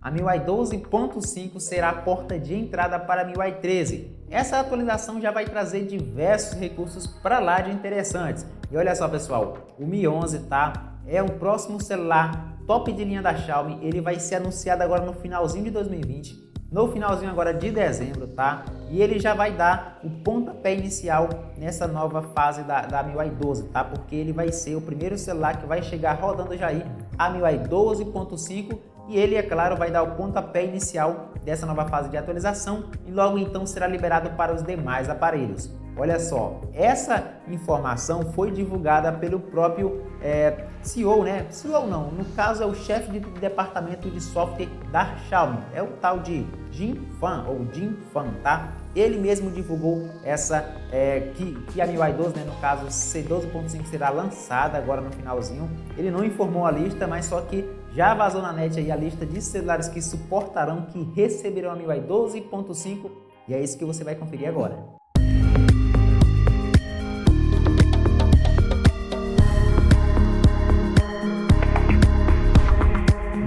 A MIUI 12.5 será a porta de entrada para a MIUI 13. Essa atualização já vai trazer diversos recursos para lá de interessantes. E olha só pessoal, o Mi 11 tá? é o próximo celular top de linha da Xiaomi. Ele vai ser anunciado agora no finalzinho de 2020 no finalzinho agora de dezembro, tá? E ele já vai dar o pontapé inicial nessa nova fase da, da MIUI 12, tá? Porque ele vai ser o primeiro celular que vai chegar rodando já aí a MIUI 12.5 e ele, é claro, vai dar o pontapé inicial dessa nova fase de atualização e logo então será liberado para os demais aparelhos. Olha só, essa informação foi divulgada pelo próprio é, CEO, né? CEO não, no caso é o chefe de departamento de software da Xiaomi, é o tal de Jin Fan ou Jin Fan, tá? Ele mesmo divulgou essa é, que, que a MIUI 12, né, no caso C12.5 será lançada agora no finalzinho. Ele não informou a lista, mas só que já vazou na net aí a lista de celulares que suportarão, que receberão a MIUI 12.5 e é isso que você vai conferir agora.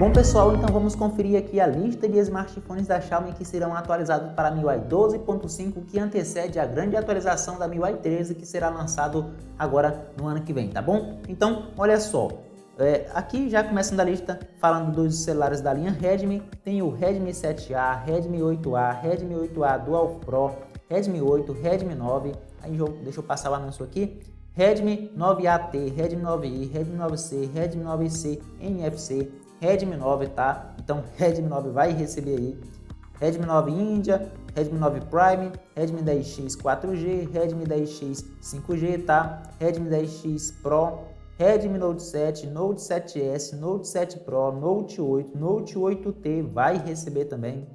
Bom pessoal, então vamos conferir aqui a lista de smartphones da Xiaomi que serão atualizados para a MIUI 12.5 que antecede a grande atualização da MIUI 13 que será lançado agora no ano que vem, tá bom? Então, olha só, é, aqui já começando a lista falando dos celulares da linha Redmi, tem o Redmi 7A, Redmi 8A, Redmi 8A Dual Pro, Redmi 8, Redmi 9, aí deixa eu passar o anúncio aqui, Redmi 9AT, Redmi 9i, Redmi 9C, Redmi 9C, NFC, Redmi 9, tá? Então Redmi 9 vai receber aí. Redmi 9 India, Redmi 9 Prime, Redmi 10X 4G, Redmi 10X 5G, tá? Redmi 10X Pro, Redmi Note 7, Note 7S, Note 7 Pro, Note 8, Note 8T vai receber também.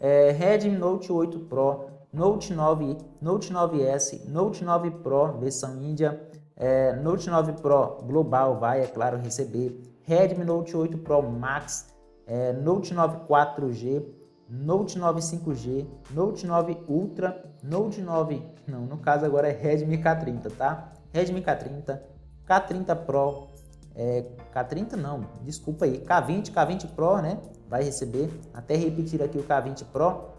É, Redmi Note 8 Pro, Note 9, Note 9S, Note 9 Pro versão Índia, é, Note 9 Pro Global vai, é claro, receber. Redmi Note 8 Pro Max, é, Note 9 4G, Note 9 5G, Note 9 Ultra, Note 9, não, no caso agora é Redmi K30, tá? Redmi K30, K30 Pro, é, K30 não, desculpa aí, K20, K20 Pro, né? Vai receber, até repetir aqui o K20 Pro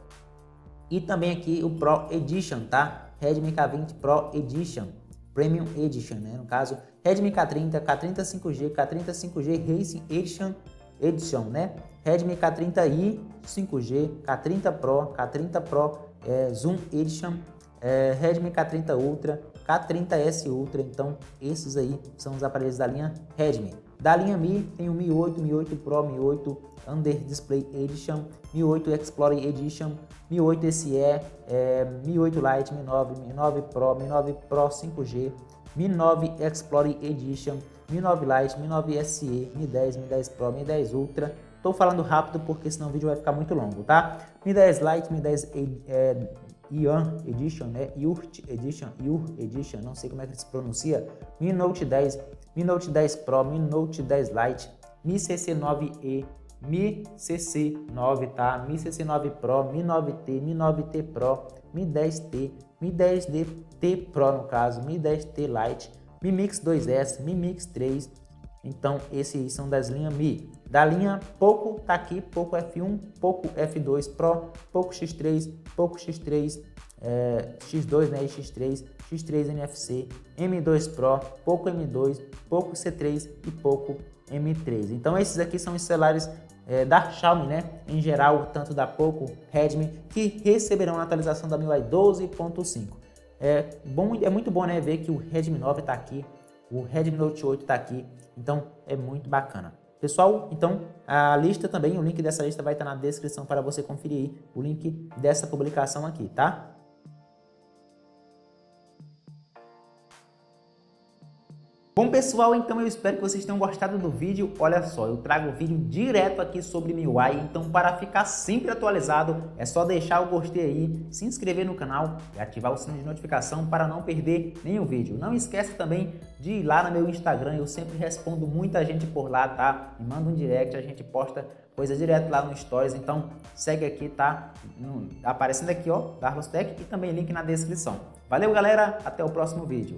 e também aqui o Pro Edition, tá? Redmi K20 Pro Edition, Premium Edition, né? No caso, Redmi K30, K30 5G, K30 5G Racing Edition, Edition, né? Redmi K30i 5G, K30 Pro, K30 Pro é, Zoom Edition, é, Redmi K30 Ultra, K30S Ultra. Então, esses aí são os aparelhos da linha Redmi. Da linha Mi, tem o Mi 8, Mi 8 Pro, Mi 8 Under Display Edition, Mi 8 Explorer Edition, Mi 8 SE, é, Mi 8 Lite, Mi 9, Mi 9 Pro, Mi 9 Pro 5G, Mi 9 Explorer Edition, Mi 9 Lite, Mi 9 SE, Mi 10, Mi 10 Pro, Mi 10 Ultra. Estou falando rápido porque senão o vídeo vai ficar muito longo, tá? Mi 10 Lite, Mi 10 é, Ian Edition, né? Yurt Edition, Yur Edition, não sei como é que se pronuncia. Mi Note 10, Mi Note 10 Pro, Mi Note 10 Lite, Mi CC9e, Mi CC9, tá? Mi CC9 Pro, Mi 9T, Mi 9T Pro, Mi 10T, Mi 10T Pro no caso, Mi 10T Lite, Mi Mix 2S, Mi Mix 3. Então, esses são das linhas Mi. Da linha Poco tá aqui, Poco F1, Poco F2 Pro, Poco X3, Poco X3, é, X2 né, X3, X3 NFC, M2 Pro, Poco M2, Poco C3 e Poco M3. Então esses aqui são os celulares é, da Xiaomi, né? Em geral, tanto da Poco, Redmi, que receberão a atualização da MIUI 12.5. É, bom, é muito bom né, ver que o Redmi 9 está aqui, o Redmi Note 8 está aqui, então é muito bacana. Pessoal, então a lista também, o link dessa lista vai estar na descrição para você conferir o link dessa publicação aqui, tá? Bom pessoal, então eu espero que vocês tenham gostado do vídeo. Olha só, eu trago vídeo direto aqui sobre MIUI, então para ficar sempre atualizado é só deixar o gostei aí, se inscrever no canal e ativar o sino de notificação para não perder nenhum vídeo. Não esquece também de ir lá no meu Instagram, eu sempre respondo muita gente por lá, tá? Me manda um direct, a gente posta coisa direto lá no Stories, então segue aqui, tá? Aparecendo aqui, ó, Carlos Tech e também link na descrição. Valeu galera, até o próximo vídeo.